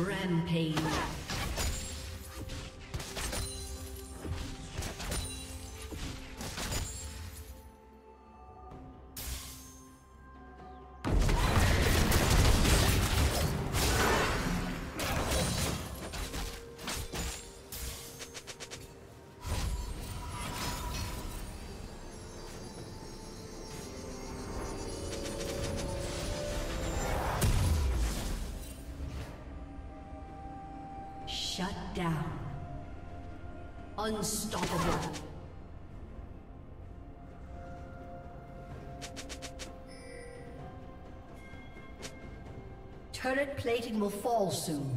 Rampage. Shut down. Unstoppable. Turret plating will fall soon.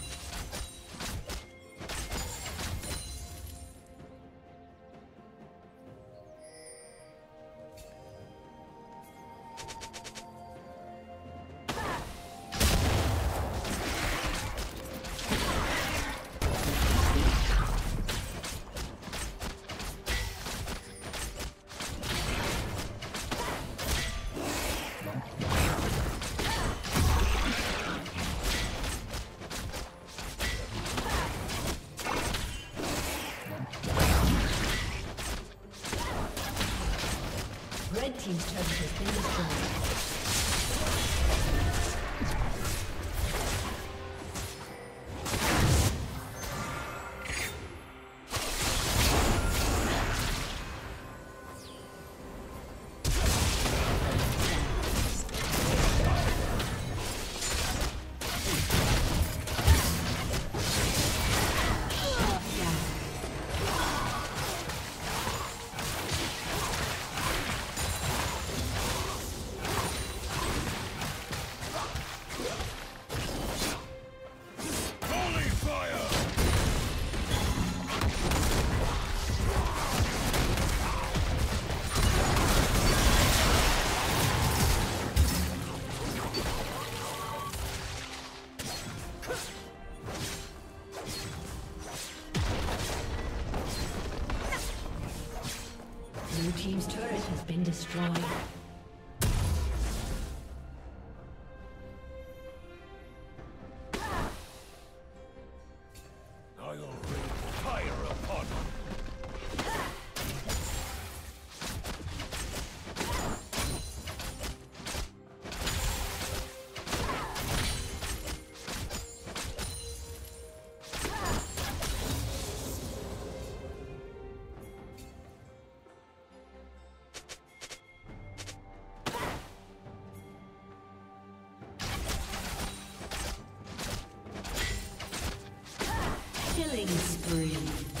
Destroyed. Killing spree.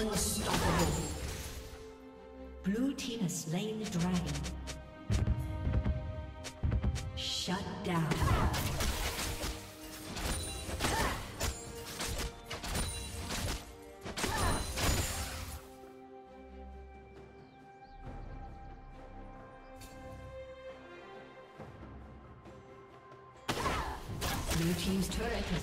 Unstoppable. Blue team has slain the dragon. Shut down. Blue Team's turret has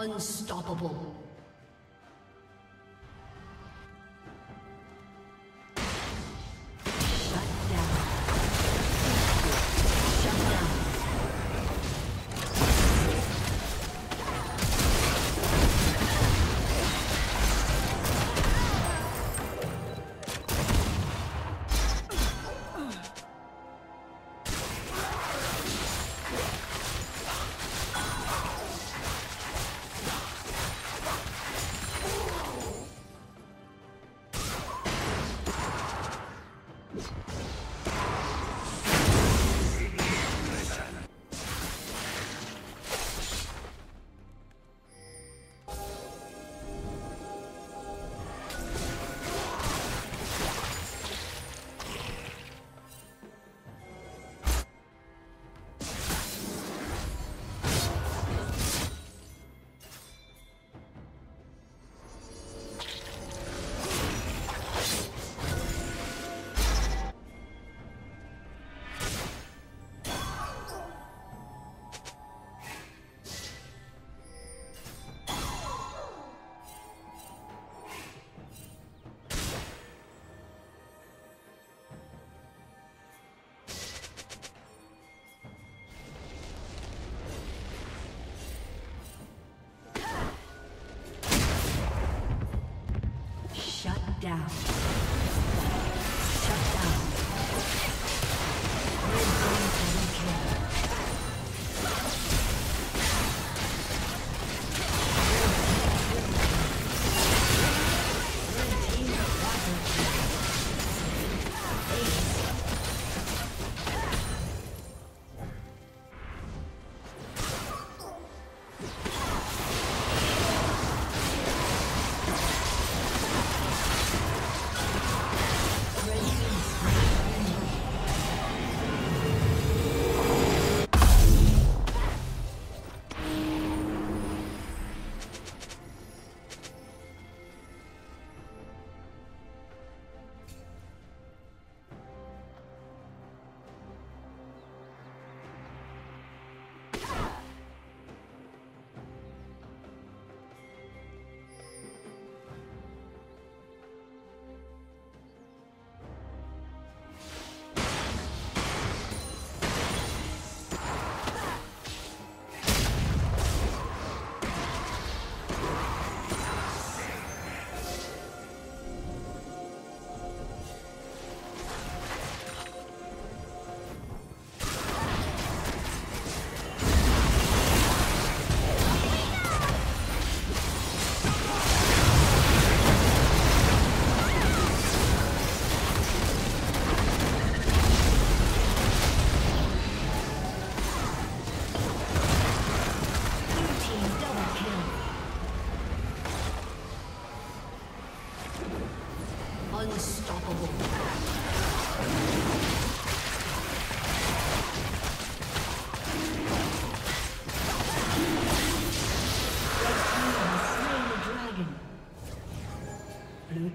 Unstoppable. Down.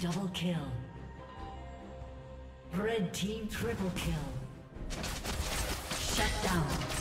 Double kill. Red team triple kill. Shut down.